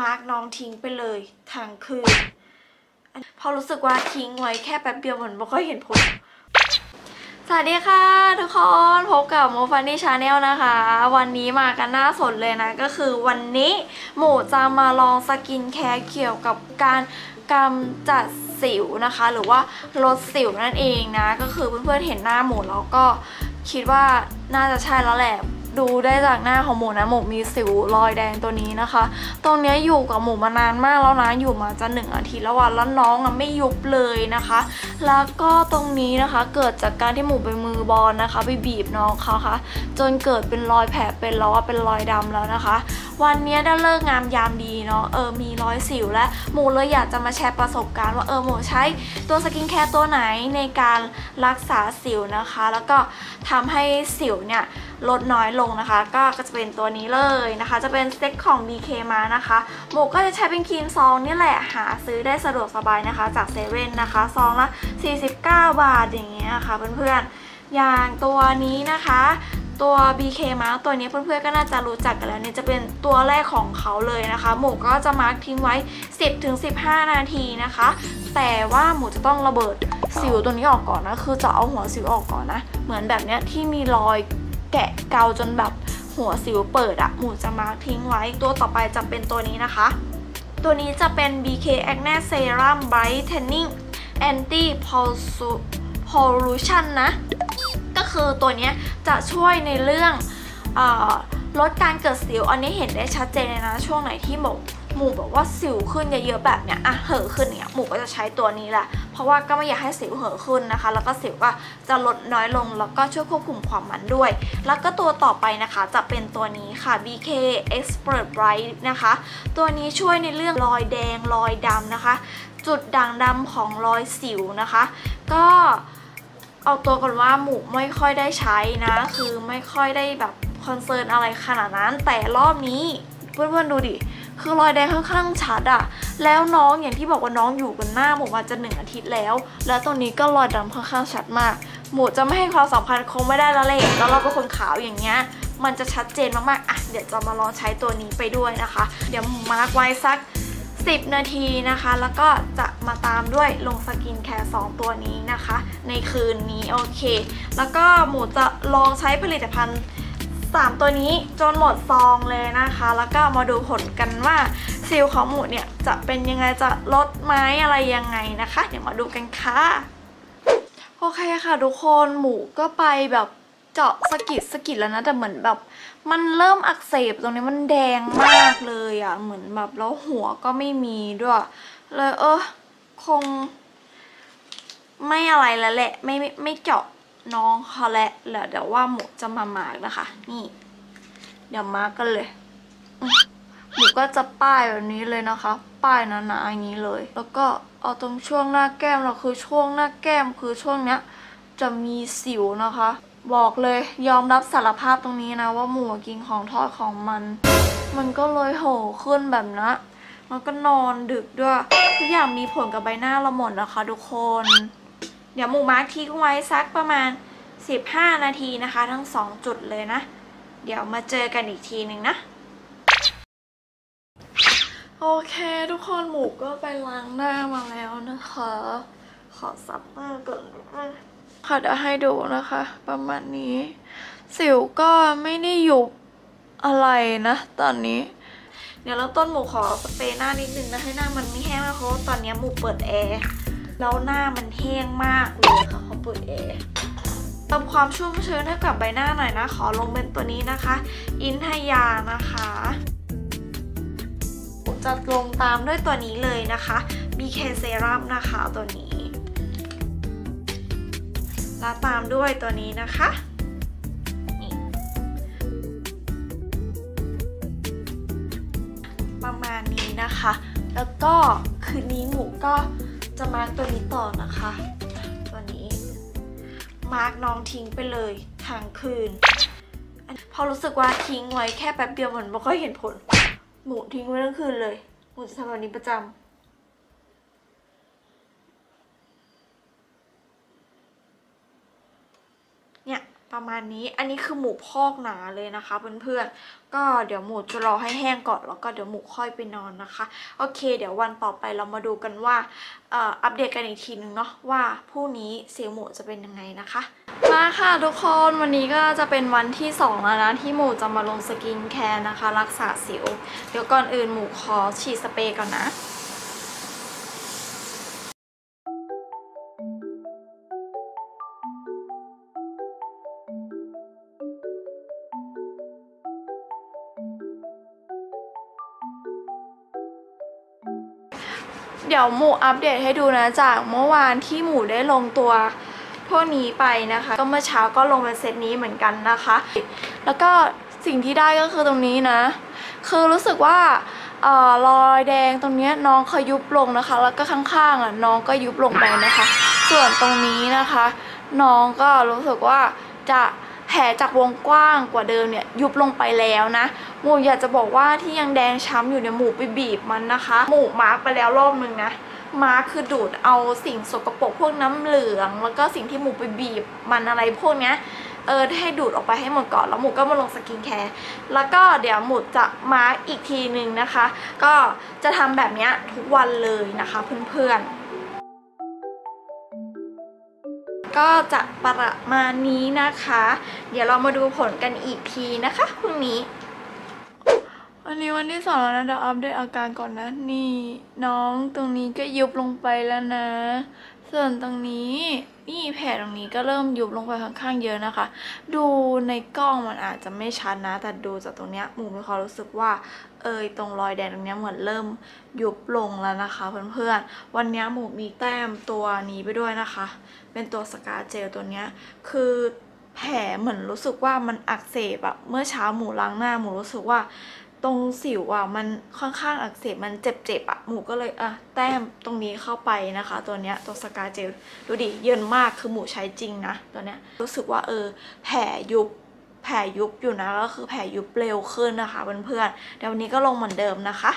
มาสก์น้องทิ้งไปเลยทั้งคืน พอรู้สึกว่าทิ้งไว้แค่แป๊บเดียวเหมือนไม่ค่อยเห็นผลสวัสดีค่ะทุกคนพบกับหมู Funny Channel นะคะ วันนี้มากันหน้าสดเลยนะ ก็คือวันนี้หมูจะมาลองสกินแคร์เกี่ยวกับการกำจัดสิวนะคะ หรือว่าลดสิวนั่นเองนะ ก็คือเพื่อนๆเห็นหน้าหมูแล้วก็คิดว่าน่าจะใช่แล้วแหละ ดูได้จากหน้าของหมูนะหมูมีสิวรอยแดงตัวนี้นะคะ ตรงเนี้ยอยู่กับหมูมานานมากแล้วนะอยู่มาจะหนึ่งอาทิตย์แล้ววันแล้วน้องอะไม่ยุบเลยนะคะ แล้วก็ตรงนี้นะคะเกิดจากการที่หมูไปมือบอนนะคะ ไปบีบน้องเขาค่ะ จนเกิดเป็นรอยแผลเป็นแล้วว่าเป็นรอยดำแล้วนะคะ วันนี้ได้ฤกษ์งามยามดีเนาะเออมีรอยสิวและหมูเลยอยากจะมาแชร์ประสบการณ์ว่าเออหมูใช้ตัวสกินแคร์ตัวไหนในการรักษาสิวนะคะ แล้วก็ทำให้สิวเนี่ยลดน้อยลงนะคะ ก็จะเป็นตัวนี้เลยนะคะ จะเป็นเซ็ตของ BK มานะคะหมูก็จะใช้เป็นครีมซองนี่แหละหาซื้อได้สะดวกสบายนะคะ จากเซเว่นนะคะซองละ49 บาทอย่างเงี้ยค่ะเพื่อนๆอย่างตัวนี้นะคะตัว BK มาร์กตัวนี้เพื่อนๆก็น่าจะรู้จักกันแล้วเนี่ยจะเป็นตัวแรกของเขาเลยนะคะ หมูก็จะมาสก์ทิ้งไว้ 10-15 นาทีนะคะ แต่ว่าหมูจะต้องระเบิดสิวตัวนี้ออกก่อนนะ คือจะเอาหัวสิวออกก่อนนะ เหมือนแบบเนี้ยที่มีรอย กะเกาจนแบบหัวสิวเปิดอะหมูจะมาร์กทิ้งไว้ ตัวต่อไปจะเป็นตัวนี้นะคะ ตัวนี้จะเป็น BK Acne Serum Brightening Anti Pollution นะ ก็คือตัวนี้จะช่วยในเรื่องอลดการเกิดสิว อันนี้เห็นได้ชัดเจนเลยนะ ช่วงไหนที่หมู หมูบอกว่าสิวขึ้นเยอะๆแบบเนี้ยอะเห่อะขึ้นเนี่ยหมูก็จะใช้ตัวนี้แหละ เพราะว่าก็ไม่อยากให้สิวเห่อะขึ้นนะคะ แล้วก็สิวก็จะลดน้อยลงแล้วก็ช่วยควบคุมความมันด้วย แล้วก็ตัวต่อไปนะคะจะเป็นตัวนี้ค่ะ BK Expert Bright นะคะ ตัวนี้ช่วยในเรื่องรอยแดงรอยดำนะคะ จุดด่างดำของรอยสิวนะคะ ก็เอาตัวก่อนว่าหมูไม่ค่อยได้ใช้นะ คือไม่ค่อยได้แบบconcern อะไรขนาดนั้น แต่รอบนี้เพื่อนๆดูดิ คือรอยแดงค่อนข้างชัดอะแล้วน้องอย่างที่บอกว่าน้องอยู่กับหน้าหมูมาจะหนึ่งอาทิตย์แล้ว แล้วตรงนี้ก็รอยดำค่อนข้างชัดมาก หมูจะไม่ให้ความสำคัญคงไม่ได้แล้วแหละแล้วเราเป็นคนขาวอย่างเงี้ยมันจะชัดเจนมากๆอะเดี๋ยวจะมาลองใช้ตัวนี้ไปด้วยนะคะ เดี๋ยวหมูมาสก์ไว้สัก 10 นาทีนะคะ แล้วก็จะมาตามด้วยลงสกินแคร์2ตัวนี้นะคะ ในคืนนี้โอเค แล้วก็หมูจะลองใช้ผลิตภัณฑ์ 3 ตัวนี้จนหมดซองเลยนะคะ แล้วก็มาดูผลกันว่าซิลของหมูเนี่ยจะเป็นยังไงจะลดไหมอะไรยังไงนะคะ เดี๋ยวมาดูกันค่ะโอเคค่ะทุกคนหมูก็ไปแบบเจาะสะกิดสะกิดแล้วนะแต่เหมือนแบบ มันเริ่มอักเสบตรงนี้มันแดงมากเลยอะ่ะเหมือนแบบแล้วหัวก็ไม่มีด้วยเลยเออคง ไม่อะไรแล้วแหละ ไม่ไม่ไม่เจาะ น้องเขาแหละแล้วเดี๋ยวว่าหมูจะมามากนะคะ นี่ เดี๋ยวมาร์กกันเลยอืมหมูก็จะป้ายแบบนี้เลยนะคะ ป้ายหนาๆอย่างนี้เลย แล้วก็เอาตรงช่วงหน้าแก้มเราคือช่วงหน้าแก้มคือช่วงเนี้ยจะมีสิวนะคะ บอกเลยยอมรับสารภาพตรงนี้นะว่าหมูกินของทอดของมัน มันก็เลยโหขึ้นแบบนะแล้วก็นอนดึกด้วย ทุกอย่างมีผลกับใบหน้าเราหมดนะคะ ทุกคน เดี๋ยวหมูมาร์คทิ้งไว้สักประมาณ 15 นาทีนะคะ ทั้ง 2 จุดเลยนะ เดี๋ยวมาเจอกันอีกทีหนึ่งนะ โอเคทุกคนหมูก็ไปล้างหน้ามาแล้วนะคะ ขอซับหน้าก่อนค่ะเดี๋ยวให้ดูนะคะ ประมาณนี้ สิวก็ไม่ได้ยุบอะไรนะ ตอนนี้ เดี๋ยวเราต้นหมูขอสเปรย์หน้านิดนึงนะให้หน้ามันไม่แห้งมากเพราะตอนนี้หมูเปิดแอร์ แล้วหน้ามันแห้งมากเลยค่ะเขาเปิดแอร์เติมความชุ่มชื้นให้กับใบหน้าหน่อยนะ ขอลงเป็นตัวนี้นะคะ อินทยานะคะจะลงตามด้วยตัวนี้เลยนะคะ BK Serum นะคะตัวนี้ แล้วตามด้วยตัวนี้นะคะประมาณนี้นะคะ แล้วก็คืนนี้หมูก็ จะมาร์กตัวนี้ต่อนะคะ ตัวนี้มาร์กน้องทิ้งไปเลยทั้งคืน พอรู้สึกว่าทิ้งไว้แค่แป๊บเดียวเหมือนไม่ค่อยเห็นผล หมูทิ้งไว้ทั้งคืนเลย หมูจะทำแบบนี้ประจำ เนี่ย ประมาณนี้อันนี้คือหมูพอกหนาเลยนะคะเพื่อนๆก็เดี๋ยวหมูจะรอให้แห้งก่อนแล้วก็เดี๋ยวหมูค่อยไปนอนนะคะ โอเค เดี๋ยววันต่อไปเรามาดูกันว่าเอ่ออัปเดตกันอีกทีนึงเนาะว่าพรุ่งนี้เสียงหมูจะเป็นยังไงนะคะมาค่ะทุกคนวันนี้ก็จะเป็นวันที่2แล้วนะที่หมูจะมาลงสกินแคร์นะคะ รักษาสิว เดี๋ยวก่อนอื่นหมูขอฉีดสเปรย์ก่อนนะ เดี๋ยวหมูอัปเดตให้ดูนะจากเมื่อวานที่หมูได้ลงตัวพวกนี้ไปนะคะ ก็เมื่อเช้าก็ลงเป็นเซตนี้เหมือนกันนะคะ แล้วก็สิ่งที่ได้ก็คือตรงนี้นะ คือรู้สึกว่าออรอยแดงตรงเนี้ยน้องเขายุบลงนะคะ แล้วก็ข้างๆอะน้องก็ยุบลงไปนะคะ ส่วนตรงนี้นะคะ น้องก็รู้สึกว่าจะ ลจากวงกว้างกว่าเดิมเนี่ยยุบลงไปแล้วนะหมูอยากจะบอกว่าที่ยังแดงช้ำอยู่เนี่ยหมูไปบีบมันนะคะ หมูมาสก์ไปแล้วรอบนึงนะมาสก์คือดูดเอาสิ่งสกปรกพวกน้ำเหลือง แล้วก็สิ่งที่หมูไปบีบมันอะไรพวกเนี้ยเออให้ดูดออกไปให้หมดก่อนแล้วหมูก็มาลงสกินแคร์แล้วก็เดี๋ยวหมูจะมาสก์อีกทีนึงนะคะ ก็จะทำแบบนี้ทุกวันเลยนะคะเพื่อนๆ ก็จะประมาณนี้นะคะ เดี๋ยวเรามาดูผลกันอีกทีนะคะพรุ่งนี้วันนี้วันที่สองแล้วนะเดี๋ยวอัปเดตอาการก่อนนะ นี่น้องตรงนี้ก็ยุบลงไปแล้วนะ ส่วนตรงนี้นี่แผลตรงนี้ก็เริ่มยุบลงไปค่อนข้างเยอะนะคะ ดูในกล้องมันอาจจะไม่ชัดนะ แต่ดูจากตรงเนี้ยหมูมีความรู้สึกว่า เอยตรงรอยแดงตรงเนี้ยเหมือนเริ่มยุบลงแล้วนะคะ เพื่อนๆ วันเนี้ยหมูมีแต้มตัวนี้ไปด้วยนะคะ เป็นตัวสกาเจลตัวเนี้ยคือแผลเหมือนรู้สึกว่ามันอักเสบอะเมื่อเช้าหมูล้างหน้าหมูรู้สึกว่า ตรงสิวอะมันค่อนข้างอักเสบมันเจ็บๆอะหมูก็เลยอะแต้มตรงนี้เข้าไปนะคะ ตัวเนี้ยตัวสกาเจลดูดิเยินมากคือหมูใช้จริงนะตัวเนี้ยรู้สึกว่าเออแผลยุบแผลยุบอยู่นะก็คือแผลยุบเร็วขึ้นนะคะเพื่อนๆเดี๋ยววันนี้ก็ลงเหมือนเดิมนะคะ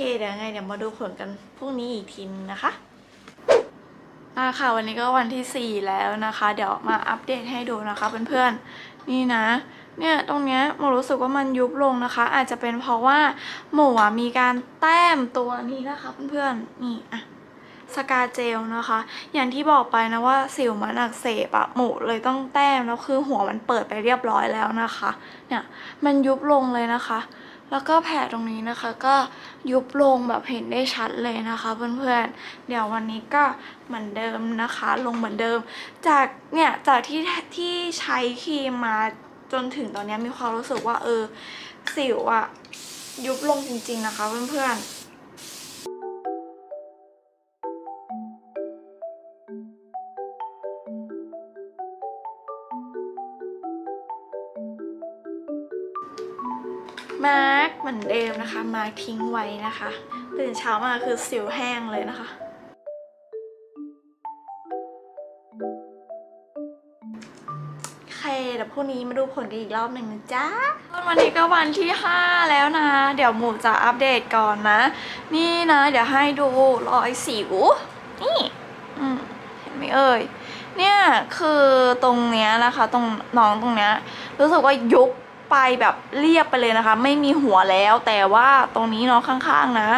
เคเดี๋ยวไงเดี๋ยวมาดูผลกันพรุ่งนี้อีกทีนนะคะอ่าค่ะวันนี้ก็วันที่ 4 แล้วนะคะ เดี๋ยวมาอัปเดตให้ดูนะคะเพื่อนๆนี่นะเนี่ยตรงเนี้ยหมูรู้สึกว่ามันยุบลงนะคะ อาจจะเป็นเพราะว่าหมูมีการแต้มตัวนี้นะคะเพื่อนๆนี่อะสกาเจลนะคะ อย่างที่บอกไปนะว่าสิวมันอักเสบอะหมูเลยต้องแต้มแล้วคือหัวมันเปิดไปเรียบร้อยแล้วนะคะ เนี่ยมันยุบลงเลยนะคะ แล้วก็แผลตรงนี้นะคะก็ยุบลงแบบเห็นได้ชัดเลยนะคะเพื่อนๆ เดี๋ยววันนี้ก็เหมือนเดิมนะคะ ลงเหมือนเดิม จากเนี่ยจากที่ที่ใช้ครีมมาจนถึงตอนนี้มีความรู้สึกว่าเออสิวอะยุบลงจริงๆนะคะเพื่อนๆ มาร์กเหมือนเดิมนะคะ มาร์กทิ้งไว้นะคะตื่นเช้ามาคือสิวแห้งเลยนะคะโอเคเดี๋ยวพรุ่งนี้มาดูผลกันอีกรอบหนึ่งนะจ๊ะวันนี้ก็วันที่ 5 แล้วนะ เดี๋ยวหมูจะอัปเดตก่อนนะ นี่นะ เดี๋ยวให้ดูรอยสิว นี่เห็นไหมเอ่ยเนี่ยคือตรงเนี้ยนะคะ ตรงน้องตรงเนี้ยรู้สึกว่ายุบ ไปแบบเรียบไปเลยนะคะ ไม่มีหัวแล้ว แต่ว่าตรงนี้เนาะข้างๆนะ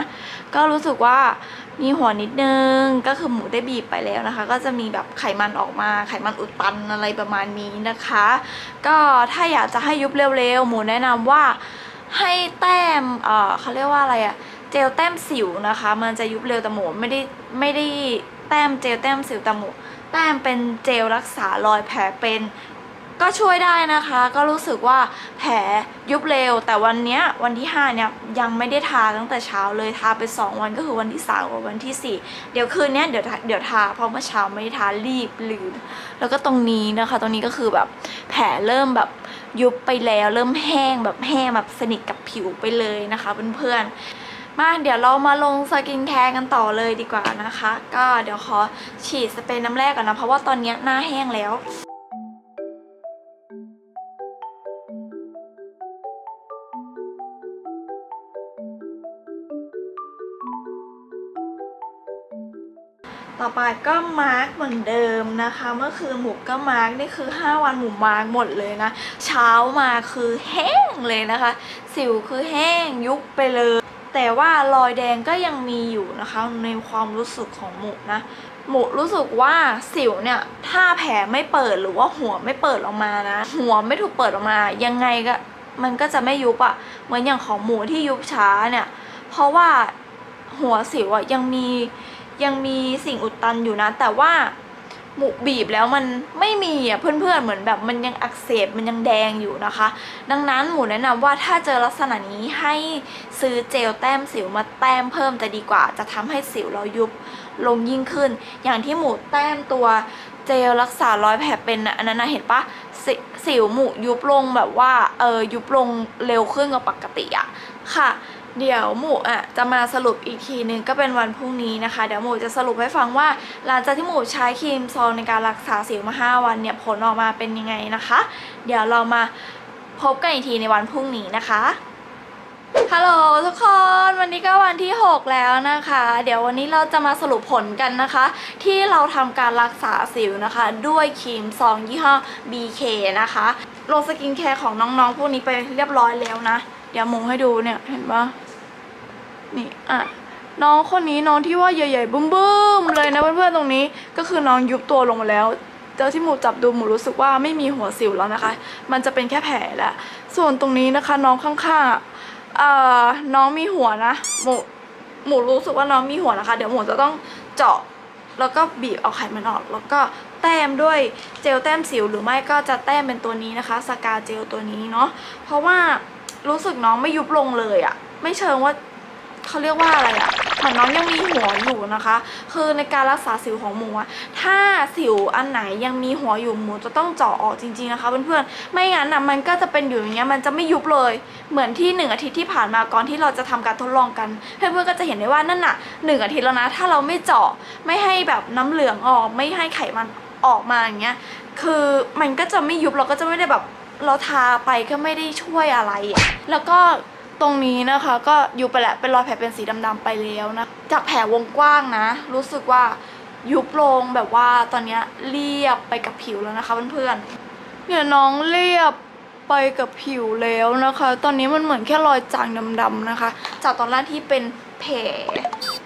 ก็รู้สึกว่ามีหัวนิดนึงก็คือหมูได้บีบไปแล้วนะคะ ก็จะมีแบบไขมันออกมาไขมันอุดตันอะไรประมาณนี้นะคะ ก็ถ้าอยากจะให้ยุบเร็วๆ หมูแนะนำว่าให้แต้มเอ่อเขาเรียกว่าอะไรอะเจลแต้มสิวนะคะ มันจะยุบเร็วแต่หมูไม่ได้ไม่ได้แต้มเจลแต้มสิวแต่หมูแต้มเป็นเจลรักษารอยแผลเป็น ก็ช่วยได้นะคะ ก็รู้สึกว่าแผลยุบเร็ว แต่วันเนี้ยวันที่ 5 เนี่ยยังไม่ได้ทาตั้งแต่เช้าเลยทาไป 2 วันก็คือวันที่3กับวันที่ 4 เดี๋ยวคืนเนี้ยเดี๋ยวทาเดี๋ยวทาเพราะเมื่อเช้าไม่ได้ทารีบลืมแล้วก็ตรงนี้นะคะ ตรงนี้ก็คือแบบแผลเริ่มแบบยุบไปแล้ว เริ่มแห้งแบบแห้งแบบสนิทกับผิวไปเลยนะคะเพื่อนๆมาเดี๋ยวเรามาลงสกินแคร์กันต่อเลยดีกว่านะคะ ก็เดี๋ยวขอฉีดสเปรย์น้ำแร่ก่อนนะ เพราะว่าตอนนี้หน้าแห้งแล้ว ไปก็มาสก์เหมือนเดิมนะคะ เมื่อคืนหมูก็มาสก์นี่คือ 5 วันหมูมาสก์หมดเลยนะ เช้ามาคือแห้งเลยนะคะ สิวคือแห้งยุบไปเลย แต่ว่ารอยแดงก็ยังมีอยู่นะคะ ในความรู้สึกของหมูนะหมูรู้สึกว่าสิวเนี่ย ถ้าแผลไม่เปิดหรือว่าหัวไม่เปิดออกมานะ หัวไม่ถูกเปิดออกมา ยังไงก็มันก็จะไม่ยุบอะเหมือนอย่างของหมูที่ยุบช้าเนี่ย เพราะว่าหัวสิวอะยังมี ยังมีสิ่งอุดตันอยู่นะ แต่ว่าหมูบีบแล้วมันไม่มีอะเพื่อนๆเหมือนแบบมันยังอักเสบมันยังแดงอยู่นะคะ ดังนั้นหมูแนะนำว่าถ้าเจอลักษณะนี้ให้ซื้อเจลแต้มสิวมาแต้มเพิ่มจะดีกว่า จะทำให้สิวเรายุบลงยิ่งขึ้น อย่างที่หมูแต้มตัวเจลรักษารอยแผลเป็นนะอันนั้นนะเห็นปะสสิวหมูยุบลงแบบว่าเออยุบลงเร็วขึ้นกว่าปกติอะค่ะ เดี๋ยวหมูอะจะมาสรุปอีกทีนึงก็เป็นวันพรุ่งนี้นะคะ เดี๋ยวหมูจะสรุปให้ฟังว่า หลังจากที่หมูใช้ครีมซองในการรักษาสิวมา 5 วันเนี่ยผลออกมาเป็นยังไงนะคะ เดี๋ยวเรามาพบกันอีกทีในวันพรุ่งนี้นะคะฮัลโหลทุกคนวันนี้ก็วันที่ 6 แล้วนะคะ เดี๋ยววันนี้เราจะมาสรุปผลกันนะคะ ที่เราทำการรักษาสิวนะคะ ด้วยครีมซองยี่ห้อ BK นะคะลงสกินแคร์ของน้องๆพวกนี้ไปเรียบร้อยแล้วนะ เดี๋ยวหมูให้ดูเนี่ยเห็นปะนี่อะน้องคนนี้น้องที่ว่าใหญ่ๆบึ้มๆเลยนะเพื่อนๆตรงนี้ก็คือน้องยุบตัวลงมาแล้วเจอที่หมูจับดูหมูรู้สึกว่าไม่มีหัวสิวแล้วนะคะ มันจะเป็นแค่แผลแหละส่วนตรงนี้นะคะน้องข้างๆอะเอ่อน้องมีหัวนะหมูหมูรู้สึกว่าน้องมีหัวนะคะ เดี๋ยวหมูจะต้องเจาะแล้วก็บีบเอาไขมันออก แล้วก็แต้มด้วยเจลแต้มสิวหรือไม่ก็จะแต้มเป็นตัวนี้นะคะสกาเจลตัวนี้เนาะเพราะว่า รู้สึกน้องไม่ยุบลงเลยอะไม่เชิงว่าเขาเรียกว่าอะไรอะเหมือนน้องยังมีหัวอยู่นะคะ คือในการรักษาสิวของหมูอะถ้าสิวอันไหนยังมีหัวอยู่หมูจะต้องเจาะออกจริงๆนะคะเพื่อนๆไม่งั้นอะมันก็จะเป็นอยู่อย่างเงี้ยมันจะไม่ยุบเลย เหมือนที่หนึ่งอาทิตย์ที่ผ่านมาก่อนที่เราจะทำการทดลองกันเพื่อนๆก็จะเห็นได้ว่านั่นน่ะหนึ่งอาทิตย์แล้วนะ ถ้าเราไม่เจาะไม่ให้แบบน้ำเหลืองออก ไม่ให้ไขมันออกมาอย่างเงี้ยคือมันก็จะไม่ยุบเราก็จะไม่ได้แบบ เราทาไปก็ไม่ได้ช่วยอะไร แล้วก็ตรงนี้นะคะก็ยุบไปแหละเป็นรอยแผลเป็นสีดำๆไปแล้วนะ จากแผลวงกว้างนะ รู้สึกว่ายุบลงแบบว่าตอนนี้เรียบไปกับผิวแล้วนะคะเพื่อนๆเนี่ยน้องเรียบไปกับผิวแล้วนะคะ ตอนนี้มันเหมือนแค่รอยจางดำๆนะคะ จากตอนแรกที่เป็นแผล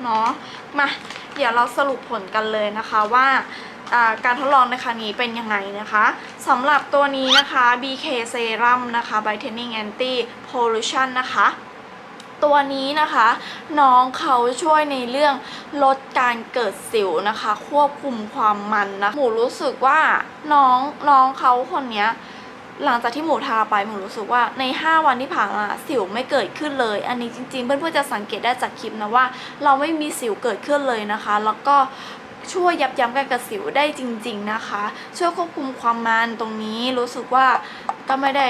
เนาะมาเดี๋ยวเราสรุปผลกันเลยนะคะว่า การทดลองในครั้งนี้เป็นยังไงนะคะสำหรับตัวนี้นะคะ BK Serum นะคะ Brightening Anti Pollution นะคะตัวนี้นะคะ น้องเขาช่วยในเรื่องลดการเกิดสิวนะคะ ควบคุมความมันนะหมูรู้สึกว่าน้องน้องเขาคนนี้หลังจากที่หมูทาไปหมูรู้สึกว่าใน 5 วันที่ผ่านมาสิวไม่เกิดขึ้นเลย อันนี้จริงๆ เพื่อนๆจะสังเกตได้จากคลิปนะว่า เราไม่มีสิวเกิดขึ้นเลยนะคะ แล้วก็ ช่วยยับยั้งการกิดสิวได้จริง ๆนะคะ ช่วยควบคุมความมันตรงนี้รู้สึกว่าก็ไม่ได้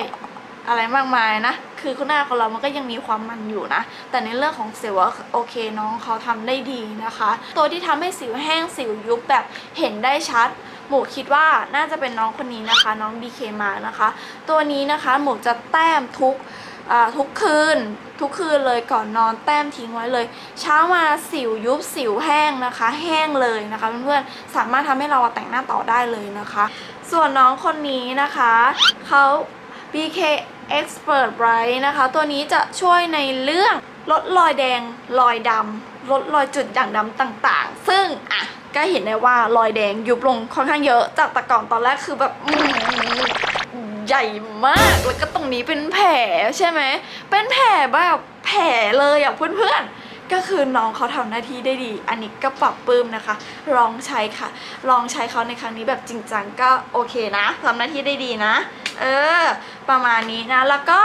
อะไรมากมายนะ คือคุณหน้าของเรามันก็ยังมีความมันอยู่นะ แต่ในเรื่องของสิวโอเคน้องเขาทำได้ดีนะคะ ตัวที่ทำให้สิวแห้งสิวยุบแบบเห็นได้ชัด หมูคิดว่าน่าจะเป็นน้องคนนี้นะคะ น้อง BK มานะคะ ตัวนี้นะคะหมูจะแต้มทุก ทุกคืน ทุกคืนเลยก่อนนอนแต้มทิ้งไว้เลย เช้ามาสิวยุบสิวแห้งนะคะ แห้งเลยนะคะเพื่อนๆสามารถทำให้เราแต่งหน้าต่อได้เลยนะคะ ส่วนน้องคนนี้นะคะเขา BK Expert Bright นะคะ ตัวนี้จะช่วยในเรื่องลดรอยแดงรอยดำลดรอยจุดด่างดำต่างๆ ซึ่งอะก็เห็นได้ว่ารอยแดงยุบลงค่อนข้างเยอะจากแต่ก่อนตอนแรกคือแบบ ใหญ่มากแล้วก็ตรงนี้เป็นแผลใช่ไหมเป็นแผลแบบแผลเลยอะเพื่อนๆก็คือน้องเขาทำหน้าที่ได้ดี อันนี้ก็ปรับปลื้มนะคะ ลองใช้ค่ะ ลองใช้เขาในครั้งนี้แบบจริงจังก็โอเคนะทำหน้าที่ได้ดีนะ เออ ประมาณนี้นะ แล้วก็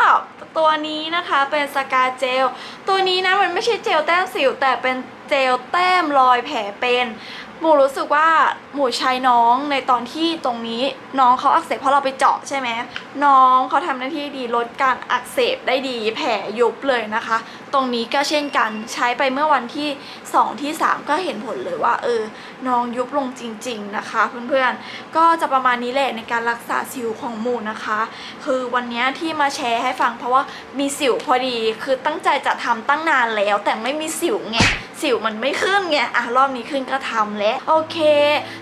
ตัวนี้นะคะเป็นสกาเจล ตัวนี้นะมันไม่ใช่เจลแต้มสิวแต่เป็นเจลแต้มรอยแผลเป็น หมูรู้สึกว่าหมูใช้น้องในตอนที่ตรงนี้น้องเขาอักเสบเพราะเราไปเจาะใช่ไหมน้องเขาทำหน้าที่ดีลดการอักเสบได้ดีแผลยุบเลยนะคะ ตรงนี้ก็เช่นกันใช้ไปเมื่อวันที่ 2 ที่ 3 ก็เห็นผลเลยว่าเออน้องยุบลงจริง ๆนะคะ เพื่อนๆก็จะประมาณนี้แหละในการรักษาสิวของหมูนะคะ คือวันนี้ที่มาแชร์ให้ฟังเพราะว่ามีสิวพอดีคือตั้งใจจะทำตั้งนานแล้ว แต่ไม่มีสิวไง สิวมันไม่ขึ้นไงอะรอบนี้ขึ้นก็ทำแล้วโอเค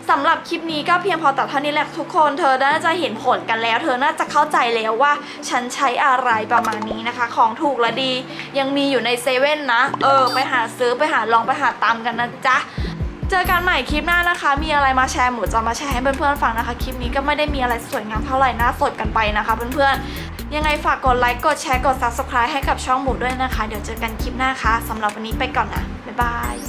สำหรับคลิปนี้ก็เพียงพอแต่เท่านี้แหละทุกคนเธอน่าจะเห็นผลกันแล้ว เธอน่าจะเข้าใจแล้วว่าฉันใช้อะไรประมาณนี้นะคะ ของถูกและดี ยังมีอยู่ในเซเว่นนะเออไปหาซื้อไปหาลองไปหาตามกันนะจ๊ะเจอกันใหม่คลิปหน้านะคะ มีอะไรมาแชร์หมูจะมาแชร์ให้เพื่อนๆฟังนะคะ คลิปนี้ก็ไม่ได้มีอะไรสวยงามเท่าไหร่น่าสดกันไปนะคะเพื่อนๆ ยังไงฝากกดไลค์ กดแชร์ กด subscribe ให้กับช่องหมูด้วยนะคะ เดี๋ยวเจอกันคลิปหน้าค่ะสำหรับวันนี้ไปก่อนนะ Bye.